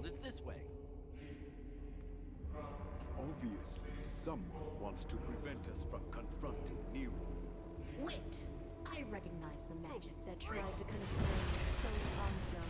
world is this way. Obviously, someone wants to prevent us from confronting Neron. Wait! I recognize the magic that tried to constrain me so long ago.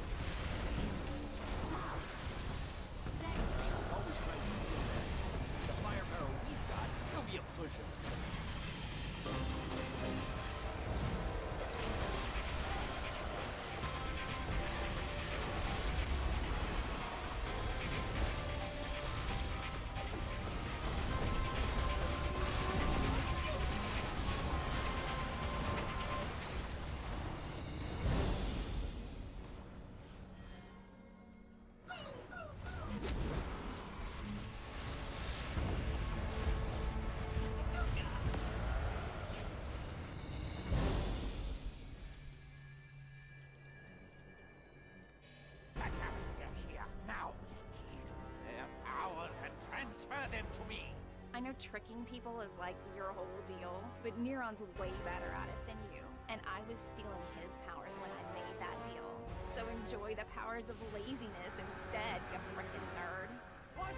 I know tricking people is like your whole deal, but Neron's way better at it than you. And I was stealing his powers when I made that deal. So enjoy the powers of laziness instead, you frickin' nerd. What?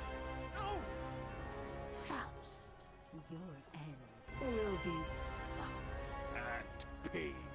No! Faust, your end will be slow. And painful.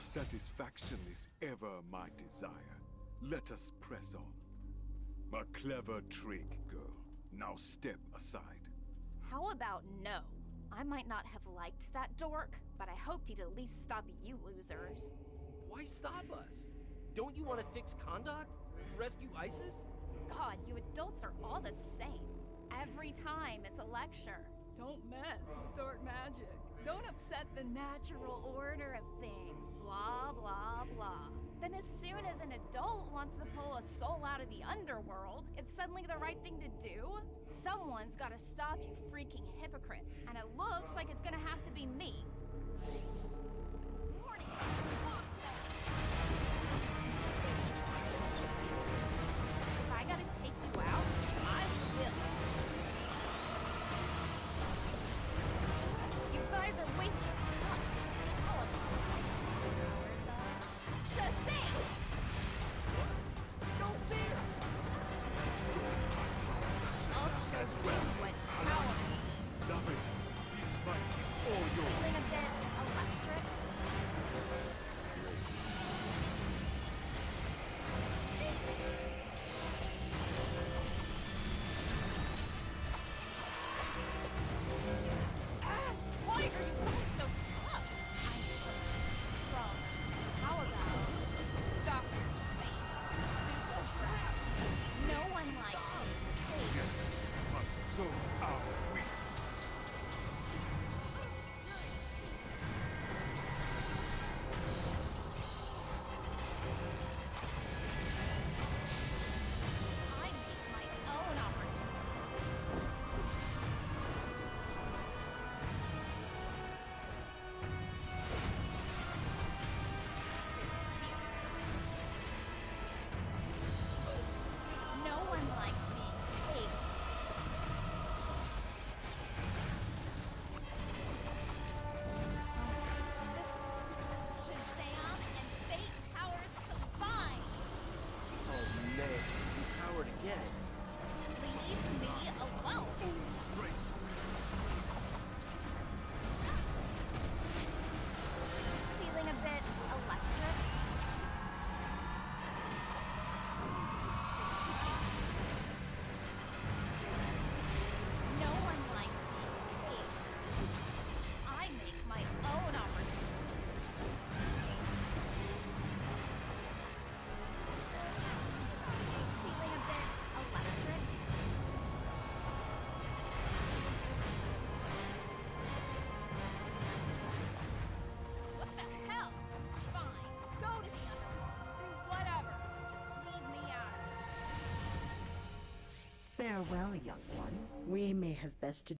Satisfaction is ever my desire. Let us press on. A clever trick, girl. Now step aside. How about no? I might not have liked that dork, but I hoped he'd at least stop you losers. Why stop us? Don't you want to fix Kahndaq? Rescue ISIS? God, you adults are all the same. Every time it's a lecture. Don't mess with dark magic. Don't upset the natural order of things. Adult wants to pull a soul out of the underworld, it's suddenly the right thing to do? Someone's gotta stop you freaking hypocrites, and it looks like it's gonna have to be me. Farewell, young one. We may have bested